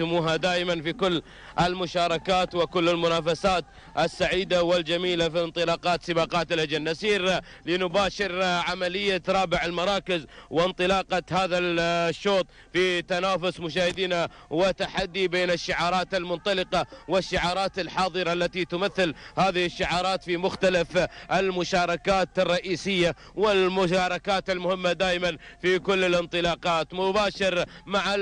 شاهدتموها دائما في كل المشاركات وكل المنافسات السعيدة والجميلة في انطلاقات سباقات الهجن نسير لنباشر عملية رابع المراكز وانطلاقة هذا الشوط في تنافس مشاهدينا وتحدي بين الشعارات المنطلقة والشعارات الحاضرة التي تمثل هذه الشعارات في مختلف المشاركات الرئيسية والمشاركات المهمة دائما في كل الانطلاقات. مباشر مع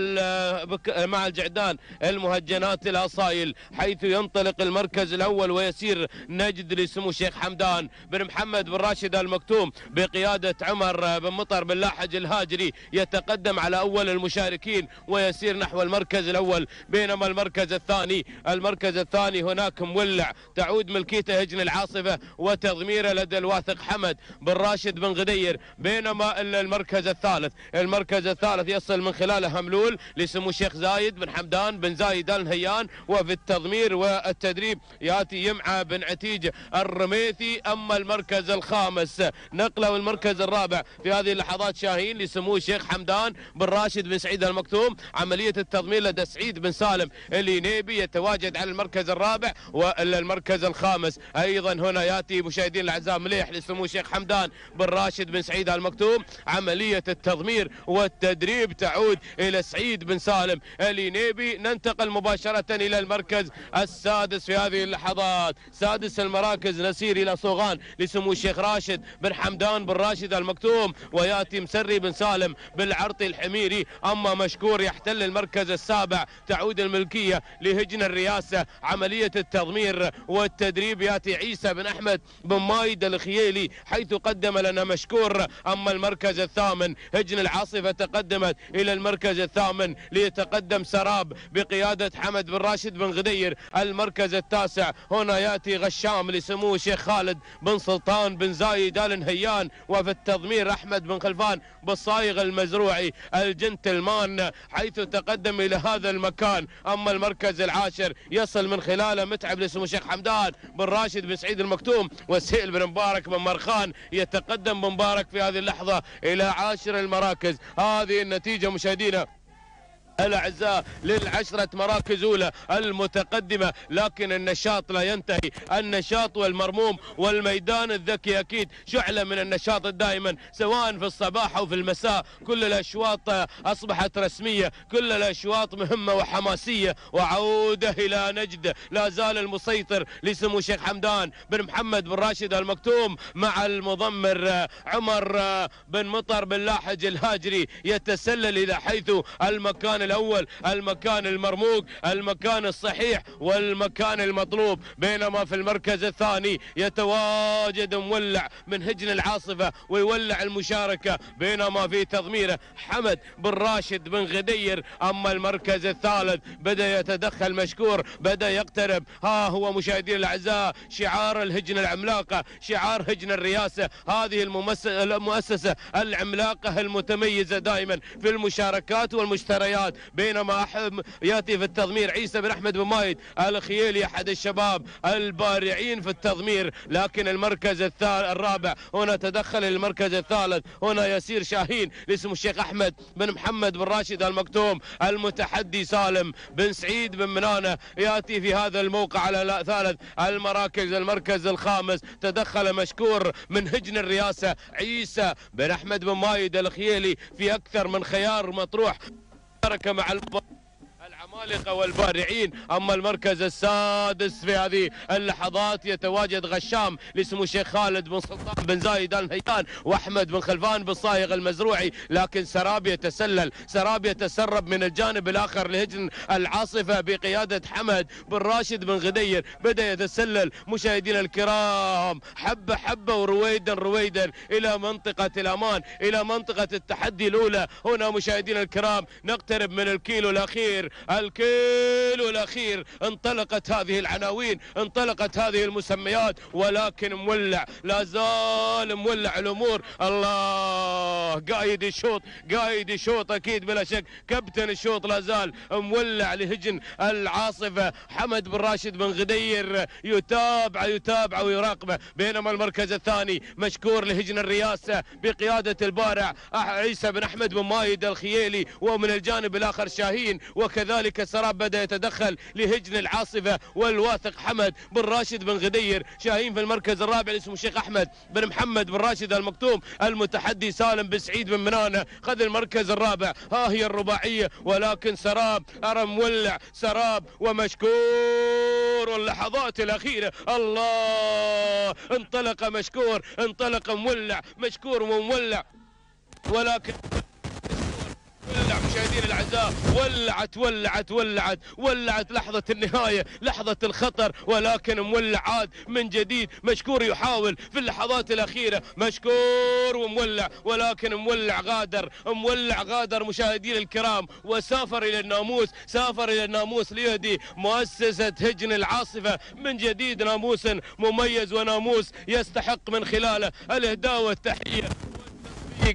مع الجعدان المهجنات الاصايل حيث ينطلق المركز الأول ويسير نجد لسمو الشيخ حمدان بن محمد بن راشد المكتوم بقيادة عمر بن مطر بن لاحج الهاجري يتقدم على أول المشاركين ويسير نحو المركز الأول بينما المركز الثاني المركز الثاني هناك مولع تعود ملكيته هجن العاصفة وتضميره لدى الواثق حمد بن راشد بن غدير بينما المركز الثالث المركز الثالث يصل من خلاله هملول لسمو الشيخ زايد بن حمدان. بن زايد النهيان وفي التضمير والتدريب ياتي يمعى بن عتيج الرميثي أما المركز الخامس. نقلة المركز الرابع. في هذه اللحظات شاهين لسمو الشيخ حمدان بن راشد بن سعيد المكتوم. عملية التضمير لدى سعيد بن سالم اللي نيبي يتواجد على المركز الرابع والمركز الخامس. أيضا هنا ياتي مشاهدين الأعزاء مليح لسمو الشيخ حمدان بن راشد بن سعيد المكتوم. عملية التضمير والتدريب تعود إلى سعيد بن سالم الينيبي ننتقل مباشرة إلى المركز السادس في هذه اللحظات. سادس المراكز نسير إلى صوغان لسمو الشيخ راشد بن حمدان بن راشد المكتوم وياتي مسري بن سالم بالعرطي الحميري. أما مشكور يحتل المركز السابع تعود الملكية لهجن الرئاسة عملية التضمير والتدريب. ياتي عيسى بن أحمد بن مايد الخييلي حيث قدم لنا مشكور. أما المركز الثامن هجن العاصفة تقدمت إلى المركز الثامن ليتقدم سراب بقيادة حمد بن راشد بن غدير المركز التاسع. هنا يأتي غشام لسمو الشيخ خالد بن سلطان بن زايد آل نهيان وفي التضمير أحمد بن خلفان بالصايغ المزروعي الجنتلمان حيث تقدم إلى هذا المكان. أما المركز العاشر يصل من خلاله متعب لسمو الشيخ حمدان بن راشد بن سعيد المكتوم وسهيل بن مبارك بن مرخان. يتقدم بن مبارك في هذه اللحظة إلى عاشر المراكز. هذه النتيجة مشاهدينا. الأعزاء للعشرة مراكز أولى المتقدمة. لكن النشاط لا ينتهي. النشاط والمرموم والميدان الذكي أكيد. شعله من النشاط دائما؟ سواء في الصباح أو في المساء. كل الأشواط أصبحت رسمية. كل الأشواط مهمة وحماسية. وعوده إلى نجد. لا زال المسيطر لسمو الشيخ حمدان بن محمد بن راشد المكتوم مع المضمر عمر بن مطر بن لاحج الهاجري. يتسلل إلى حيث المكان الأول المكان المرموق المكان الصحيح والمكان المطلوب. بينما في المركز الثاني يتواجد مولع من هجن العاصفة ويولع المشاركة. بينما في تضميره حمد بن راشد بن غدير. أما المركز الثالث بدأ يتدخل مشكور بدأ يقترب. ها هو مشاهدينا الأعزاء شعار الهجن العملاقة شعار هجن الرئاسة. هذه المؤسسة العملاقة المتميزة دائما في المشاركات والمشتريات. بينما يأتي في التضمير عيسى بن أحمد بن مايد الخيالي أحد الشباب البارعين في التضمير. لكن المركز الرابع هنا تدخل المركز الثالث هنا يسير شاهين لاسم الشيخ أحمد بن محمد بن راشد المكتوم المتحدي سالم بن سعيد بن منانة. يأتي في هذا الموقع على ثالث المراكز المركز الخامس. تدخل مشكور من هجن الرئاسة عيسى بن أحمد بن مايد الخيالي في أكثر من خيار مطروح. شارك مع العمالقة والبارعين. أما المركز السادس في هذه اللحظات يتواجد غشام لاسمه الشيخ خالد بن سلطان بن زايد الهيان وأحمد بن خلفان بالصايغ المزروعي. لكن سراب يتسلل سراب يتسرب من الجانب الآخر لهجن العاصفة بقيادة حمد بن راشد بن غدير. بدأ يتسلل مشاهدينا الكرام. حبة حبة ورويدا رويدا إلى منطقة الأمان إلى منطقة التحدي الأولى. هنا مشاهدينا الكرام نقترب من الكيلو الأخير. الكيلو الأخير. انطلقت هذه العناوين انطلقت هذه المسميات ولكن مولع لا زال مولع الأمور. الله قايد الشوط قايد الشوط أكيد بلا شك. كابتن الشوط لا زال مولع لهجن العاصفة. حمد بن راشد بن غدير يتابع يتابع ويراقبه. بينما المركز الثاني مشكور لهجن الرئاسة بقيادة البارع عيسى بن أحمد بن مايد الخييلي. ومن الجانب الآخر شاهين وكذلك كذلك سراب بدأ يتدخل لهجن العاصفة والواثق حمد بن راشد بن غدير شاهين في المركز الرابع اسمه الشيخ أحمد بن محمد بن راشد المكتوم المتحدي سالم بن سعيد بن منانة خذ المركز الرابع. ها هي الرباعية ولكن سراب أرى مولع سراب ومشكور واللحظات الأخيرة الله! انطلق مشكور انطلق مولع مشكور ومولع ولكن ولع مشاهدينا الاعزاء ولعت ولعت ولعت ولعت لحظة النهاية لحظة الخطر ولكن مولع عاد من جديد. مشكور يحاول في اللحظات الأخيرة. مشكور ومولع ولكن مولع غادر. مولع غادر مشاهدينا الكرام. وسافر إلى الناموس سافر إلى الناموس ليهدي مؤسسة هجن العاصفة. من جديد ناموس مميز وناموس يستحق من خلاله الإهداء والتحية.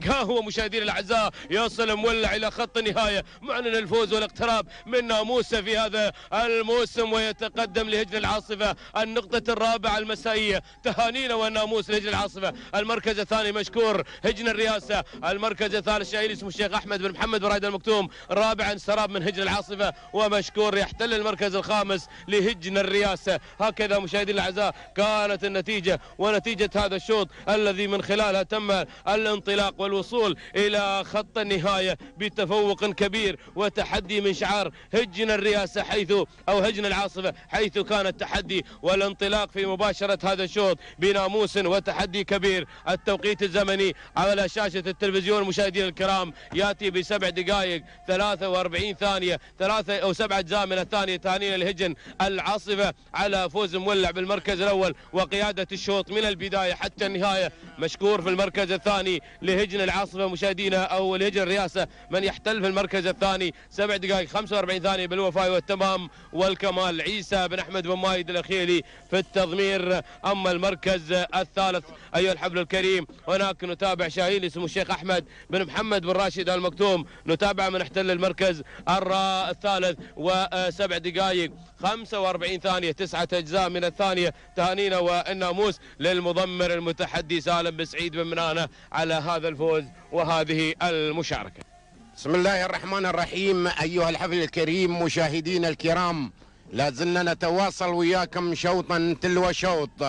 ها هو مشاهدينا الأعزاء يصل مولع إلى خط النهاية. معلن الفوز والاقتراب من ناموسه في هذا الموسم ويتقدم لهجن العاصفة النقطة الرابعة المسائية. تهانينا والناموس لهجن العاصفة. المركز الثاني مشكور هجن الرئاسة. المركز الثالث شاهين اسمه الشيخ أحمد بن محمد بن رايد المكتوم. رابعا سراب من هجن العاصفة ومشكور يحتل المركز الخامس لهجن الرئاسة. هكذا مشاهدينا الأعزاء كانت النتيجة ونتيجة هذا الشوط الذي من خلالها تم الانطلاق والوصول إلى خط النهاية بتفوق كبير وتحدي من شعار هجن الرئاسة حيث أو هجن العاصفة حيث كان التحدي والانطلاق في مباشرة هذا الشوط بناموس وتحدي كبير. التوقيت الزمني على شاشة التلفزيون مشاهدينا الكرام يأتي بسبع دقائق 43 ثانية ثلاثة أو سبعة أجزاء من الثانية تهانينا لهجن العاصفة على فوز مولع بالمركز الأول وقيادة الشوط من البداية حتى النهاية. مشكور في المركز الثاني لهجن العاصفة مشاهدينا أو لهجن الرئاسة من يحتل في المركز الثاني. سبع دقائق 45 ثانية بالوفاء والتمام والكمال. عيسى بن أحمد بن مايد الأخيلي في التضمير. أما المركز الثالث أيها الحفل الكريم هناك نتابع شاهين اسمه الشيخ أحمد بن محمد بن راشد المكتوم. نتابع من احتل المركز الثالث. وسبع دقائق 45 ثانية تسعة أجزاء من الثانية. تهانينا والناموس للمضمر المتحدي سالم بن سعيد بن منانة على هذا الفوز. وهذه المشاركة. بسم الله الرحمن الرحيم أيها الحفل الكريم مشاهدينا الكرام لا زلنا نتواصل وياكم شوطا تلو شوط.